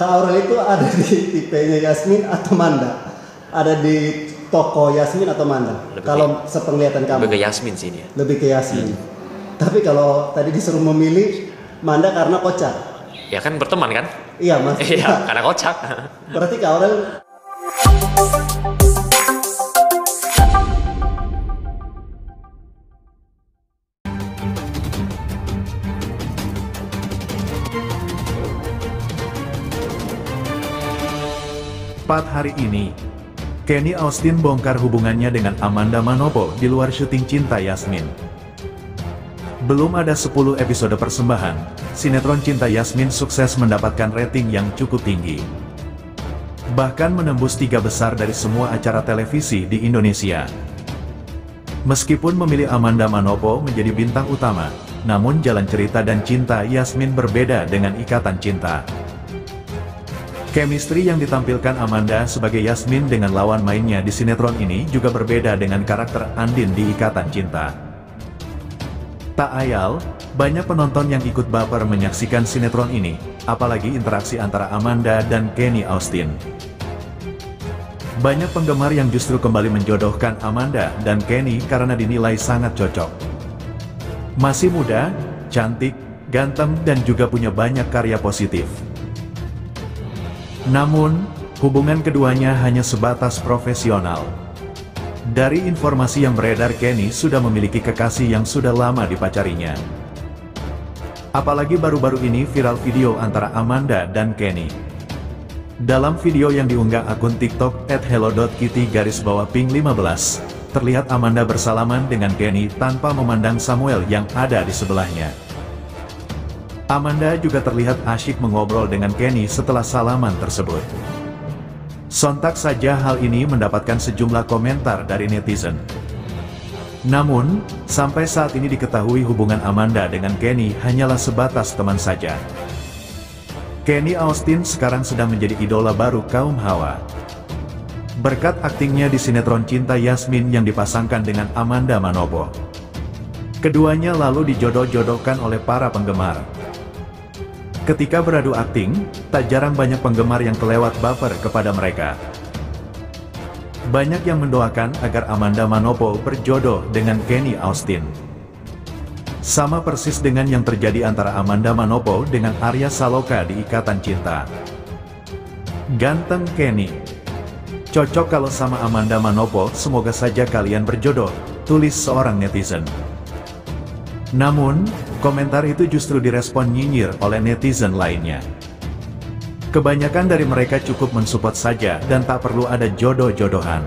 Kak Aurel itu ada di tipenya Yasmin atau Manda? Ada di toko Yasmin atau Manda? Lebih Kalau sepenglihatan kamu? Lebih ke Yasmin sih dia. Lebih ke Yasmin. Tapi kalau tadi disuruh memilih Manda karena kocak. Ya kan berteman kan? Iya mas. Iya, karena kocak. Berarti Kak Aurel Empat hari ini, Kenny Austin bongkar hubungannya dengan Amanda Manopo di luar syuting Cinta Yasmin. Belum ada 10 episode persembahan, sinetron Cinta Yasmin sukses mendapatkan rating yang cukup tinggi. Bahkan menembus tiga besar dari semua acara televisi di Indonesia. Meskipun memilih Amanda Manopo menjadi bintang utama, namun jalan cerita dan cinta Yasmin berbeda dengan ikatan cinta. Chemistry yang ditampilkan Amanda sebagai Yasmin dengan lawan mainnya di sinetron ini juga berbeda dengan karakter Andin di Ikatan Cinta. Tak ayal, banyak penonton yang ikut baper menyaksikan sinetron ini, apalagi interaksi antara Amanda dan Kenny Austin. Banyak penggemar yang justru kembali menjodohkan Amanda dan Kenny karena dinilai sangat cocok. Masih muda, cantik, ganteng dan juga punya banyak karya positif. Namun, hubungan keduanya hanya sebatas profesional. Dari informasi yang beredar Kenny sudah memiliki kekasih yang sudah lama dipacarinya. Apalagi baru-baru ini viral video antara Amanda dan Kenny. Dalam video yang diunggah akun TikTok hello.kitty garis bawah pink 15, terlihat Amanda bersalaman dengan Kenny tanpa memandang Samuel yang ada di sebelahnya. Amanda juga terlihat asyik mengobrol dengan Kenny setelah salaman tersebut. Sontak saja hal ini mendapatkan sejumlah komentar dari netizen. Namun, sampai saat ini diketahui hubungan Amanda dengan Kenny hanyalah sebatas teman saja. Kenny Austin sekarang sedang menjadi idola baru kaum hawa. Berkat aktingnya di sinetron Cinta Yasmin yang dipasangkan dengan Amanda Manopo. Keduanya lalu dijodoh-jodohkan oleh para penggemar. Ketika beradu akting, tak jarang banyak penggemar yang kelewat baper kepada mereka. Banyak yang mendoakan agar Amanda Manopo berjodoh dengan Kenny Austin. Sama persis dengan yang terjadi antara Amanda Manopo dengan Arya Saloka di Ikatan Cinta. Ganteng Kenny. Cocok kalau sama Amanda Manopo, semoga saja kalian berjodoh, tulis seorang netizen. Namun, komentar itu justru direspon nyinyir oleh netizen lainnya. Kebanyakan dari mereka cukup mensupport saja dan tak perlu ada jodoh-jodohan.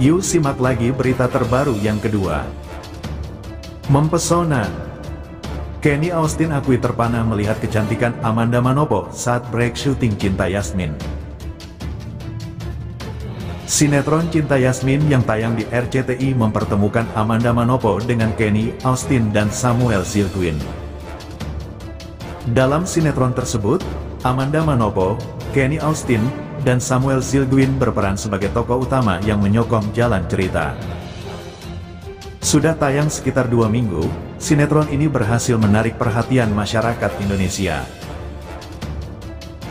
Yuk simak lagi berita terbaru yang kedua. Mempesona. Kenny Austin akui terpana melihat kecantikan Amanda Manopo saat break syuting Cinta Yasmin. Sinetron Cinta Yasmin yang tayang di RCTI mempertemukan Amanda Manopo dengan Kenny Austin dan Samuel Zilguin. Dalam sinetron tersebut, Amanda Manopo, Kenny Austin, dan Samuel Zilguin berperan sebagai tokoh utama yang menyokong jalan cerita. Sudah tayang sekitar dua minggu, sinetron ini berhasil menarik perhatian masyarakat Indonesia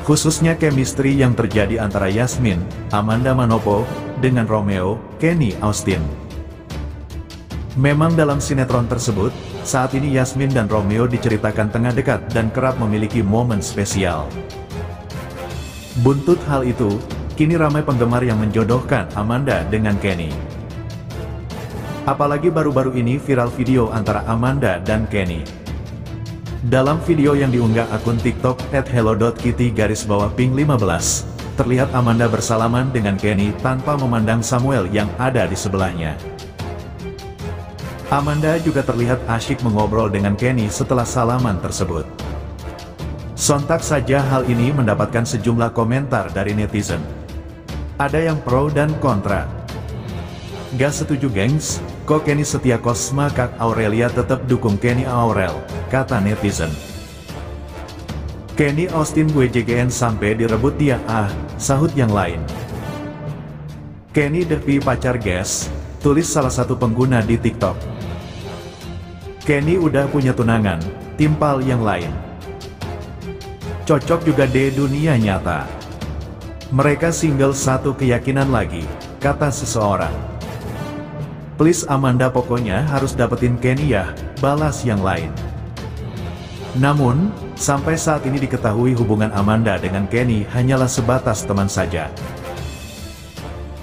khususnya chemistry yang terjadi antara Yasmin, Amanda Manopo, dengan Romeo, Kenny Austin. Memang dalam sinetron tersebut, saat ini Yasmin dan Romeo diceritakan tengah dekat dan kerap memiliki momen spesial. Buntut hal itu, kini ramai penggemar yang menjodohkan Amanda dengan Kenny. Apalagi baru-baru ini viral video antara Amanda dan Kenny. Dalam video yang diunggah akun TikTok at hello.kitty garis bawah pink 15, terlihat Amanda bersalaman dengan Kenny tanpa memandang Samuel yang ada di sebelahnya. Amanda juga terlihat asyik mengobrol dengan Kenny setelah salaman tersebut. Sontak saja hal ini mendapatkan sejumlah komentar dari netizen. Ada yang pro dan kontra. Gak setuju gengs, kok Kenny setia Kosma Kak Aurelia tetap dukung Kenny Aurel, kata netizen. Kenny Austin gue JGN sampai direbut dia ah, sahut yang lain. Kenny Devi pacar guys, tulis salah satu pengguna di TikTok. Kenny udah punya tunangan, timpal yang lain. Cocok juga di dunia nyata. Mereka single satu keyakinan lagi, kata seseorang. Please Amanda pokoknya harus dapetin Kenny ya, balas yang lain. Namun, sampai saat ini diketahui hubungan Amanda dengan Kenny hanyalah sebatas teman saja.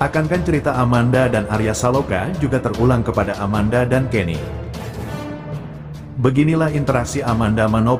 Akankah cerita Amanda dan Arya Saloka juga terulang kepada Amanda dan Kenny? Beginilah interaksi Amanda Manopo